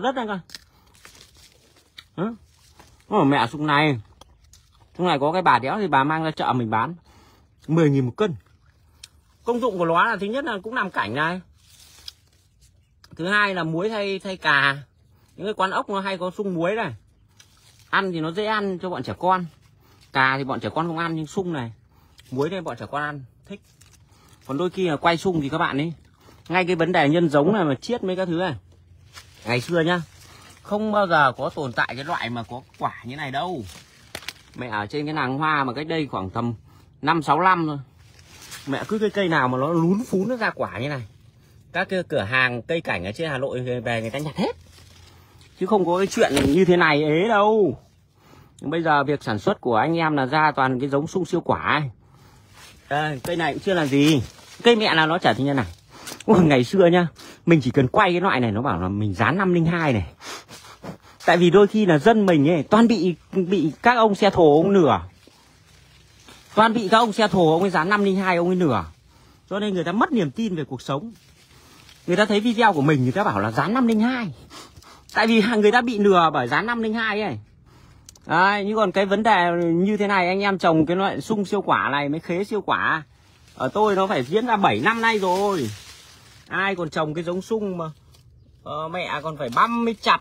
gió đất anh coi ừ. mẹ sung này. Sung này có cái bà đéo thì bà mang ra chợ mình bán. 10.000 một cân. Công dụng của nó là thứ nhất là cũng làm cảnh này. Thứ hai là muối thay thay cà. Những cái quán ốc nó hay có sung muối này. Ăn thì nó dễ ăn cho bọn trẻ con. Cà thì bọn trẻ con không ăn nhưng sung này. Muối này bọn trẻ con ăn. Thích. Còn đôi khi là quay sung thì các bạn ấy. Ngay cái vấn đề nhân giống này mà chiết mấy các thứ này ngày xưa nhá không bao giờ có tồn tại cái loại mà có quả như này đâu. Mẹ ở trên cái nàng hoa mà cách đây khoảng tầm năm sáu năm thôi. Mẹ cứ cái cây nào mà nó lún phún nó ra quả như này. Các cái cửa hàng cây cảnh ở trên hà nội về người ta nhặt hết. Chứ không có cái chuyện như thế này ấy đâu. Nhưng bây giờ việc sản xuất của anh em là ra toàn cái giống sung siêu quả ấy. À, cây này cũng chưa là gì. Cây mẹ là nó trở thành như này. Ủa, ngày xưa nhá mình chỉ cần quay cái loại này nó bảo là mình dán 502 này. Tại vì đôi khi là dân mình ấy toàn bị bị các ông xe thổ ông nửa. Toàn bị các ông xe thổ ông ấy dán 502 ông ấy nửa. Cho nên người ta mất niềm tin về cuộc sống. Người ta thấy video của mình người ta bảo là dán 502 tại vì người ta bị nửa bởi dán 502 ấy. Đấy, nhưng còn cái vấn đề như thế này anh em trồng cái loại sung siêu quả này mới khế siêu quả. Ở tôi nó phải diễn ra 7 năm nay rồi ai còn trồng cái giống sung mà ờ, mẹ còn phải băm mới chặt.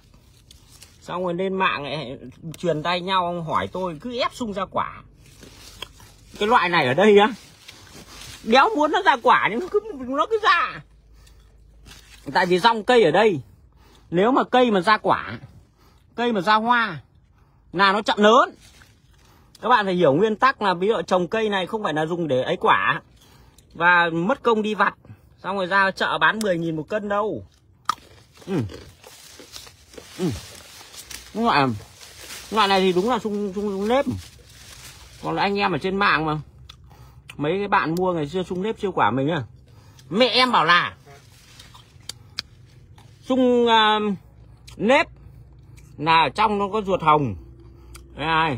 Xong rồi lên mạng ấy, truyền tay nhau ông hỏi tôi cứ ép sung ra quả. Cái loại này ở đây á đéo muốn nó ra quả nhưng nó cứ nó cứ ra. Tại vì rong cây ở đây nếu mà cây mà ra quả cây mà ra hoa là nó chậm lớn. Các bạn phải hiểu nguyên tắc là ví dụ trồng cây này không phải là dùng để ấy quả và mất công đi vặt xong rồi ra chợ bán 10.000 một cân đâu ừ. Ừ. loại loại này thì đúng là sung sung, sung nếp còn là anh em ở trên mạng mà mấy cái bạn mua ngày xưa sung nếp siêu quả mình à? mẹ em bảo là sung uh, nếp là ở trong nó có ruột hồng ai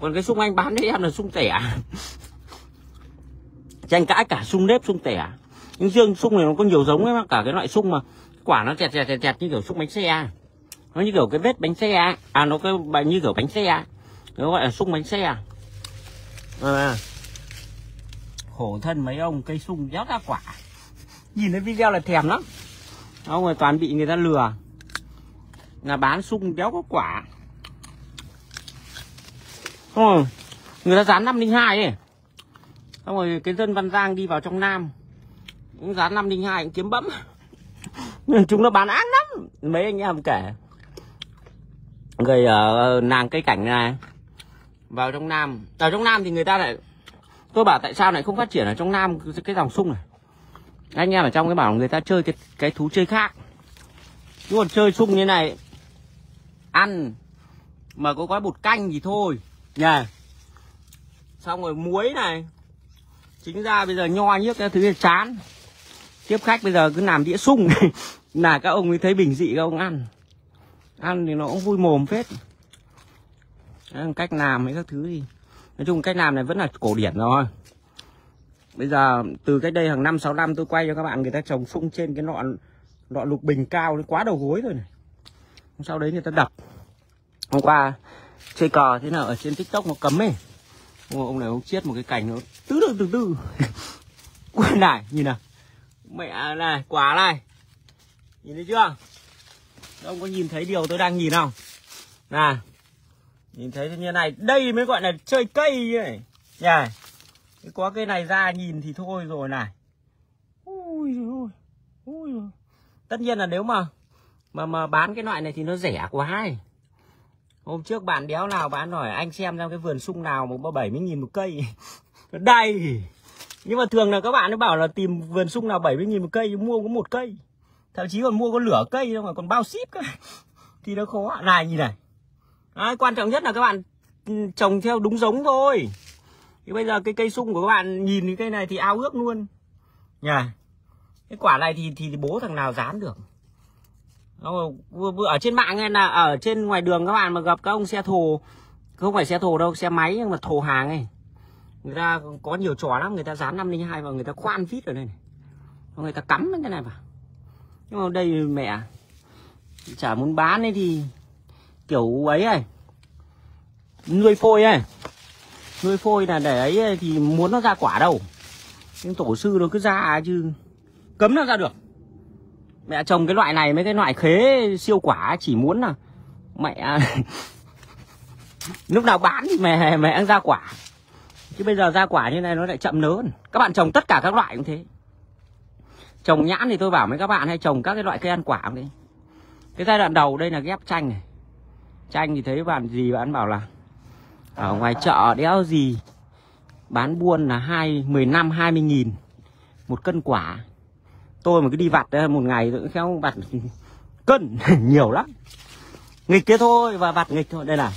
còn cái sung anh bán đấy em là sung tẻ tranh cãi cả sung nếp sung tẻ nhưng riêng sung này nó có nhiều giống ấy cả cái loại sung mà quả nó chẹt chẹt chẹt, chẹt như kiểu sung bánh xe. Nó như kiểu cái vết bánh xe. À nó cái như kiểu bánh xe. Nó gọi là sung bánh xe. À, khổ thân mấy ông cây sung đéo ra quả. Nhìn thấy video là thèm lắm. Ông rồi toàn bị người ta lừa. Là bán sung đéo có quả. Ừ, người ta dán 502 ấy. Xong rồi cái dân văn giang đi vào trong nam giá 502 anh kiếm bẫm. Chúng nó bán ác lắm. Mấy anh em kể. Người ở nàng cây cảnh này. Vào trong nam. Ở trong nam thì người ta lại, tôi bảo tại sao lại không phát triển ở trong nam cái dòng sung này? Anh em ở trong cái bảo người ta chơi cái cái thú chơi khác. Chứ còn chơi sung như này, ăn mà có gói bột canh thì thôi. Nhờ. Xong rồi muối này. Chính ra bây giờ nho nhức cái thứ chán tiếp khách bây giờ cứ làm đĩa sung. Là các ông ấy thấy bình dị, các ông ăn. Ăn thì nó cũng vui mồm phết. Cách làm mấy các thứ gì nói chung cách làm này vẫn là cổ điển rồi. Bây giờ từ cách đây hàng năm, sáu năm tôi quay cho các bạn người ta trồng sung trên cái nọ nọ lục bình cao nó quá đầu gối rồi này. Sau đấy người ta đập. Hôm qua chơi cờ thế nào ở trên tiktok nó cấm ấy. Ông này ông chiết một cái cảnh nó tứ từ từ từ quên lại, nhìn nào mẹ này, quả này. Nhìn thấy chưa? Ông có nhìn thấy điều tôi đang nhìn không? Này nhìn thấy như này, đây mới gọi là chơi cây ấy. Nhỉ có cái này ra nhìn thì thôi rồi này. Ui ui ui tất nhiên là nếu mà mà mà bán cái loại này thì nó rẻ quá ấy. hôm trước bạn đéo nào bán hỏi anh xem ra cái vườn sung nào mà bảy mươi nghìn một cây. Đây nhưng mà thường là các bạn nó bảo là tìm vườn sung nào 70 nghìn một cây mua có một cây. Thậm chí còn mua có lửa cây đâu mà còn bao ship cơ. Thì nó khó. Này nhìn này. Đấy, quan trọng nhất là các bạn ừ, trồng theo đúng giống thôi. Thì bây giờ cái cây sung của các bạn nhìn cái cây này thì ao ước luôn. Nhà cái quả này thì thì bố thằng nào dán được? Ở trên mạng hay là ở trên ngoài đường các bạn mà gặp các ông xe thồ. Không phải xe thồ đâu xe máy nhưng mà thồ hàng ấy người ta có nhiều trò lắm, người ta dán 502 vào, người ta khoan vít ở đây này. Người ta cắm cái này vào. Nhưng mà đây mẹ, chả muốn bán ấy thì kiểu ấy này nuôi phôi ấy. Nuôi phôi là để ấy thì muốn nó ra quả đâu. Nhưng tổ sư nó cứ ra chứ, cấm nó ra được. Mẹ trồng cái loại này mấy cái loại khế siêu quả, chỉ muốn là mẹ lúc nào bán thì mẹ mẹ ăn ra quả chứ bây giờ ra quả như này nó lại chậm lớn các bạn trồng tất cả các loại cũng thế. Trồng nhãn thì tôi bảo với các bạn hay trồng các cái loại cây ăn quả cũng thế. Cái giai đoạn đầu đây là ghép chanh này. Chanh thì thấy bạn gì bạn bảo là, ở ngoài chợ đéo gì, bán buôn là hai, mười năm hai mươi nghìn một cân quả. Tôi mà cứ đi vặt một ngày tôi khéo vặt cân, nhiều lắm. Nghịch kia thôi, và vặt nghịch thôi. Đây này.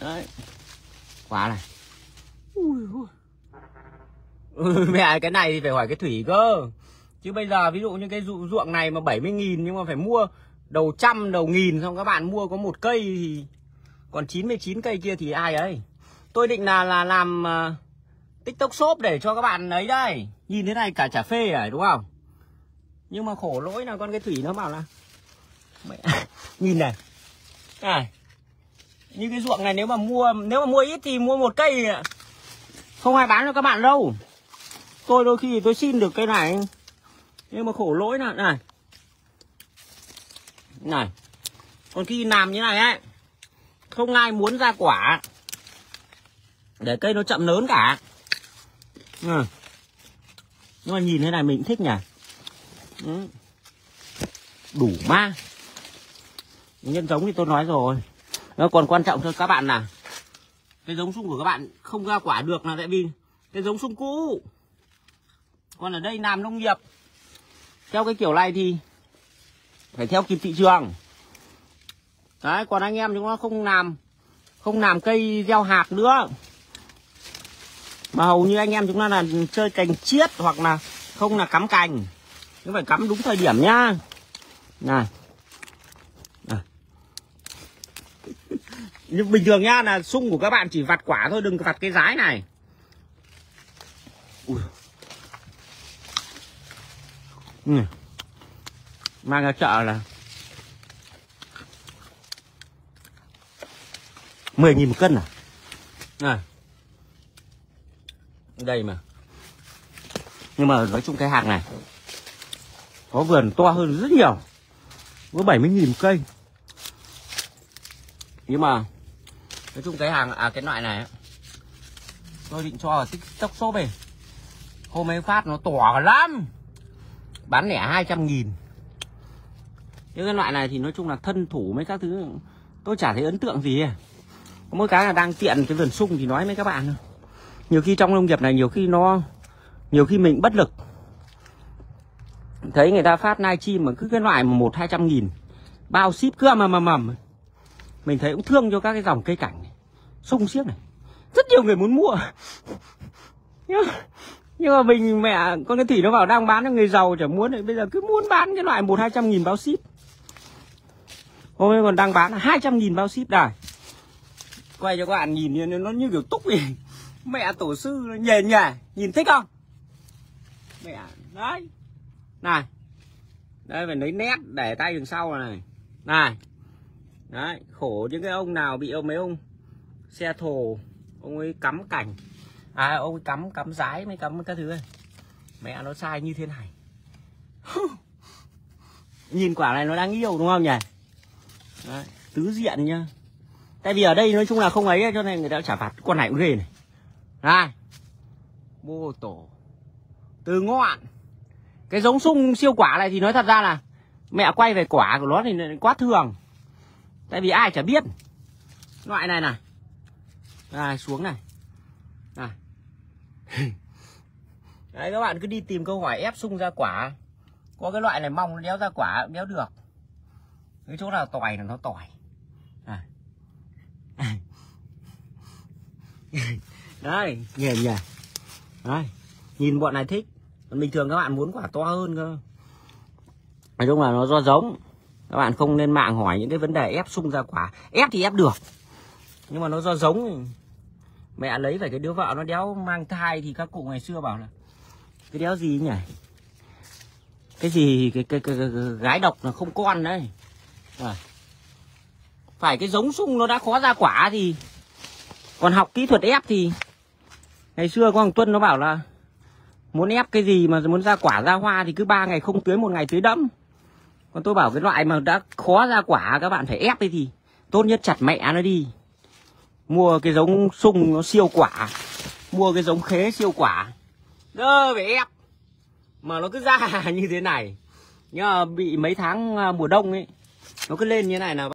Đấy. Quả này ui, ừ, mẹ cái này thì phải hỏi cái thủy cơ. Chứ bây giờ ví dụ như cái ruộng này mà 70 nghìn nhưng mà phải mua đầu trăm đầu nghìn xong các bạn mua có một cây thì còn 99 cây kia thì ai ấy? Tôi định là là làm uh, tiktok shop để cho các bạn ấy đây. Nhìn thế này cả chả phê à đúng không? Nhưng mà khổ lỗi là con cái thủy nó bảo là mẹ nhìn này. Này. Như cái ruộng này nếu mà mua nếu mà mua ít thì mua một cây không ai bán cho các bạn đâu. Tôi đôi khi tôi xin được cây này. Nhưng mà khổ lỗi là này. Này. Còn khi làm như này ấy, không ai muốn ra quả. Để cây nó chậm lớn cả. Ừ. nhưng mà nhìn thế này mình thích nhỉ? Ừ. đủ ma. Nhân giống thì tôi nói rồi. Nó còn quan trọng cho các bạn là cái giống sung của các bạn không ra quả được là tại vì cái giống sung cũ. Còn ở đây làm nông nghiệp. Theo cái kiểu này thì phải theo kịp thị trường. Đấy, còn anh em chúng nó không làm không làm cây gieo hạt nữa. Mà hầu như anh em chúng ta là chơi cành chiết hoặc là không là cắm cành. Nhưng phải cắm đúng thời điểm nhá. Này nhưng bình thường nhá, là sung của các bạn chỉ vặt quả thôi, đừng vặt cái rái này. Ui. Ừ. mang ra chợ là 10 nghìn một cân à? Này. Đây mà. Nhưng mà nói chung cái hàng này có vườn to hơn rất nhiều. Có 70 nghìn một cây. Nhưng mà nói chung cái hàng à cái loại này tôi định cho ở tiktok shop này hôm ấy phát nó tỏa lắm. Bán lẻ 200 nghìn. Những cái loại này thì nói chung là thân thủ mấy các thứ. Tôi chả thấy ấn tượng gì có mỗi cái là đang tiện cái vườn sung thì nói với các bạn nhiều khi trong nông nghiệp này nhiều khi nó, nhiều khi mình bất lực. Thấy người ta phát nai chim mà cứ cái loại mà một hai trăm nghìn. Bao ship cứ mà mầm mầm mình thấy cũng thương cho các cái dòng cây cảnh này. sung xiếc này. Rất nhiều người muốn mua. Nhưng, nhưng mà mình mẹ con cái thủy nó vào đang bán cho người giàu chả muốn. Này bây giờ cứ muốn bán cái loại một hai trăm nghìn bao ship. Hôm nay còn đang bán hai trăm nghìn bao ship đài. Quay cho các bạn nhìn nó như kiểu túc vậy mẹ tổ sư nhề nhề nhìn thích không? Mẹ đấy. Này. Đây phải lấy nét để tay đằng sau này. Này đấy khổ những cái ông nào bị ông mấy ông xe thồ ông ấy cắm cảnh à ông ấy cắm cắm rái mới cắm các thứ này mẹ nó sai như thế này. Nhìn quả này nó đang yêu đúng không nhỉ? Đấy, tứ diện nhá. Tại vì ở đây nói chung là không ấy cho nên người ta trả phạt. Con này cũng ghê này. Này mô tổ. Từ ngọn cái giống sung siêu quả này thì nói thật ra là mẹ quay về quả của nó thì quá thường tại vì ai chả biết. Loại này này. Này xuống này. Này. Đấy các bạn cứ đi tìm câu hỏi ép sung ra quả. Có cái loại này mong đéo ra quả đéo được. Cái chỗ nào tỏi là nó tỏi à. đấy nhẹ đấy nhìn bọn này thích. Còn bình thường các bạn muốn quả to hơn cơ. Nói chung là nó do giống các bạn không nên mạng hỏi những cái vấn đề ép sung ra quả. Ép thì ép được. Nhưng mà nó do giống mẹ lấy phải cái đứa vợ nó đéo mang thai thì các cụ ngày xưa bảo là cái đéo gì nhỉ? Cái gì cái, cái, cái, cái, cái gái độc là không con đấy. Phải cái giống sung nó đã khó ra quả thì còn học kỹ thuật ép thì ngày xưa có thằng Tuân nó bảo là muốn ép cái gì mà muốn ra quả ra hoa thì cứ ba ngày không tưới một ngày tưới đẫm còn tôi bảo cái loại mà đã khó ra quả, các bạn phải ép đi thì tốt nhất chặt mẹ nó đi. Mua cái giống sung nó siêu quả. Mua cái giống khế siêu quả. Đơ phải ép. Mà nó cứ ra như thế này. Nhưng mà bị mấy tháng à, mùa đông ấy, nó cứ lên như thế này là